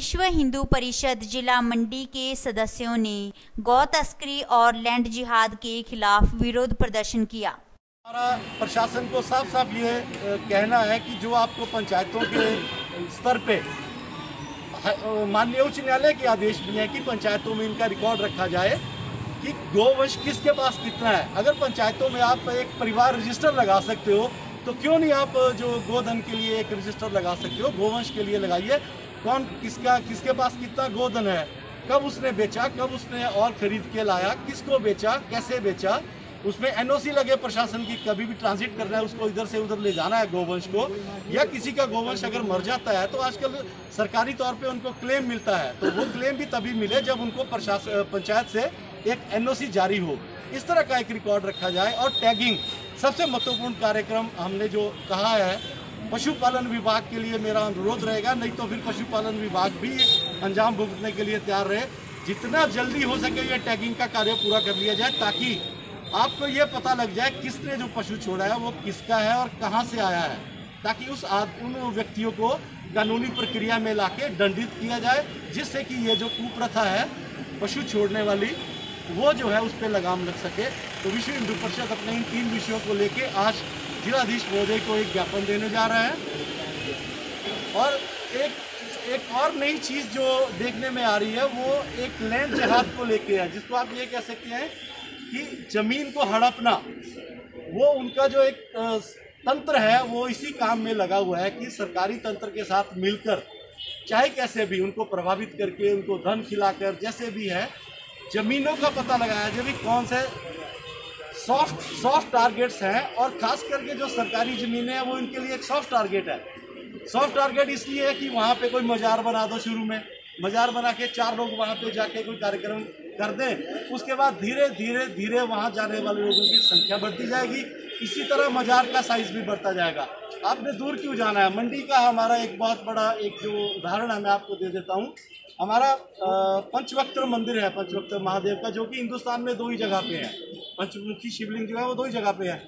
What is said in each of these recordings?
विश्व हिंदू परिषद जिला मंडी के सदस्यों ने गौ तस्करी और लैंड जिहाद के खिलाफ विरोध प्रदर्शन किया। हमारा प्रशासन को साफ़ साफ़ ये कहना है कि जो आपको पंचायतों के स्तर पे माननीय उच्च न्यायालय के आदेश भी है कि पंचायतों में इनका रिकॉर्ड रखा जाए कि गोवंश किसके पास कितना है। अगर पंचायतों में आप एक परिवार रजिस्टर लगा सकते हो तो क्यों नहीं आप जो गोधन के लिए एक रजिस्टर लगा सकते हो गोवंश के लिए लगाइए कौन किसका, किसके पास कितना गोधन है, कब उसने बेचा, कब उसने और खरीद के लाया, किसको बेचा, कैसे बेचा, उसमें एनओसी लगे, प्रशासन की कभी भी ट्रांजिट करना है, उसको इधर से उधर ले जाना है गोवंश को, या किसी का गोवंश अगर मर जाता है तो आजकल सरकारी तौर पे उनको क्लेम मिलता है तो वो क्लेम भी तभी मिले जब उनको प्रशासन पंचायत से एक एनओसी जारी हो। इस तरह का एक रिकॉर्ड रखा जाए और टैगिंग सबसे महत्वपूर्ण कार्यक्रम हमने जो कहा है पशुपालन विभाग के लिए मेरा अनुरोध रहेगा नहीं तो फिर पशुपालन विभाग भी अंजाम भुगतने के लिए तैयार रहे। जितना जल्दी हो सके ये टैगिंग का कार्य पूरा कर लिया जाए ताकि आपको ये पता लग जाए किसने जो पशु छोड़ा है वो किसका है और कहाँ से आया है ताकि उस आद, उन व्यक्तियों को कानूनी प्रक्रिया में लाके दंडित किया जाए जिससे कि ये जो कुप्रथा है पशु छोड़ने वाली वो जो है उस पर लगाम लग सके। तो विश्व हिंदू परिषद अपने इन तीन विषयों को लेके आज जिलाधीश महोदय को एक ज्ञापन देने जा रहा है। और एक एक और नई चीज़ जो देखने में आ रही है, वो एक लैंड जहाद को लेके है, जिसको आप ये कह सकते हैं कि ज़मीन को हड़पना। वो उनका जो एक तंत्र है, वो इसी काम में लगा हुआ है कि सरकारी तंत्र के साथ मिलकर, चाहे कैसे भी उनको प्रभावित करके, उनको धन खिलाकर, जैसे भी है, जमीनों का पता लगाया जाए भी कौन से सॉफ्ट सॉफ्ट टारगेट्स हैं और खास करके जो सरकारी ज़मीनें हैं, वो इनके लिए एक सॉफ्ट टारगेट है। सॉफ्ट टारगेट इसलिए है कि वहाँ पे कोई मज़ार बना दो शुरू में। मज़ार बना के चार लोग वहाँ पे जाके कोई कार्यक्रम कर दें, उसके बाद धीरे धीरे धीरे वहाँ जाने वाले लोगों की संख्या बढ़ती जाएगी। इसी तरह मज़ार का साइज़ भी बढ़ता जाएगा। आपने दूर क्यों जाना है? मंडी का हमारा एक बहुत बड़ा एक जो उदाहरण है, मैं आपको दे देता हूँ। हमारा पंचवक्त्र मंदिर है, पंचवक्त्र महादेव का, जो कि हिंदुस्तान में दो ही जगह पे है। पंचमुखी शिवलिंग जो है वो दो ही जगह पे है।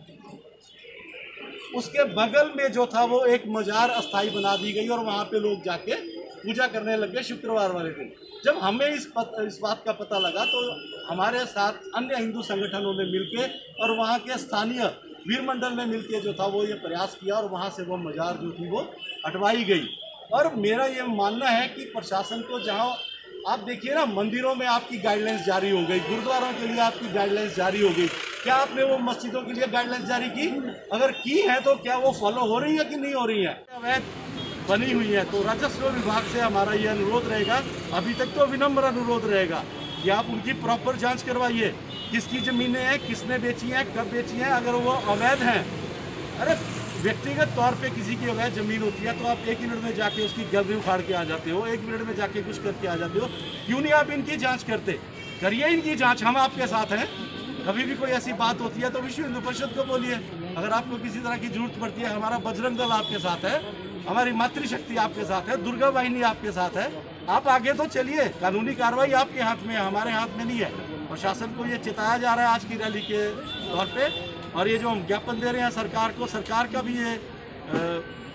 उसके बगल में जो था वो एक मजार अस्थाई बना दी गई और वहाँ पे लोग जाके पूजा करने लग गए शुक्रवार वाले दिन। जब हमें इस पत, इस बात का पता लगा तो हमारे साथ अन्य हिंदू संगठनों ने मिलके और वहाँ के स्थानीय वीर मंडल ने मिलके जो था वो ये प्रयास किया और वहाँ से वो मजार जो थी वो हटवाई गई। और मेरा ये मानना है कि प्रशासन को जहाँ आप देखिए ना, मंदिरों में आपकी गाइडलाइंस जारी हो गई, गुरुद्वारों के लिए आपकी गाइडलाइंस जारी हो गई। क्या आपने वो मस्जिदों के लिए गाइडलाइंस जारी की? अगर की है तो क्या वो फॉलो हो रही है कि नहीं हो रही है? अवैध बनी हुई है? तो राजस्व विभाग से हमारा ये अनुरोध रहेगा, अभी तक तो विनम्र अनुरोध रहेगा कि आप उनकी प्रॉपर जाँच करवाइए। किसकी ज़मीनें हैं, किसने बेची हैं, कब बेची हैं, अगर वो अवैध हैं अरे, व्यक्तिगत तौर पे किसी की अवैध ज़मीन होती है तो आप एक मिनट में जाके उसकी गैलरी उखाड़ के आ जाते हो, एक मिनट में जाके कुछ करके आ जाते हो। क्यों नहीं आप इनकी जाँच करते? करिए इनकी जाँच, हम आपके साथ हैं। कभी भी कोई ऐसी बात होती है तो विश्व हिंदू परिषद को बोलिए। अगर आपको किसी तरह की ज़रूरत पड़ती है, हमारा बजरंग दल आपके साथ है, हमारी मातृशक्ति आपके साथ है, दुर्गा वाहिनी आपके साथ है। आप आगे तो चलिए, कानूनी कार्रवाई आपके हाथ में है, हमारे हाथ में नहीं है। प्रशासन को ये चिताया जा रहा है आज की रैली के तौर पे। और ये जो हम ज्ञापन दे रहे हैं सरकार को, सरकार का भी ये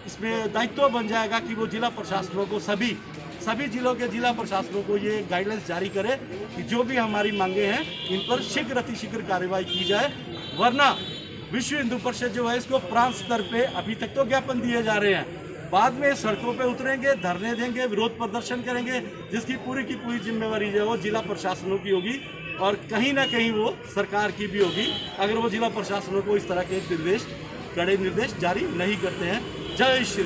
इसमें दायित्व बन जाएगा कि वो जिला प्रशासनों को, सभी सभी जिलों के जिला प्रशासनों को ये गाइडलाइंस जारी करे कि जो भी हमारी मांगे हैं, इन पर शीघ्र अतिशीघ्र कार्रवाई की जाए। वरना विश्व हिंदू परिषद जो है, इसको प्रांत स्तर पे अभी तक तो ज्ञापन दिए जा रहे हैं। बाद में सड़कों पे उतरेंगे, धरने देंगे, विरोध प्रदर्शन करेंगे, जिसकी पूरी की पूरी जिम्मेवारी जो है वो जिला प्रशासनों की होगी। और कहीं ना कहीं वो सरकार की भी होगी। अगर वो जिला प्रशासनों को इस तरह के निर्देश, कड़े निर्देश जारी नहीं करते हैं। जय श्री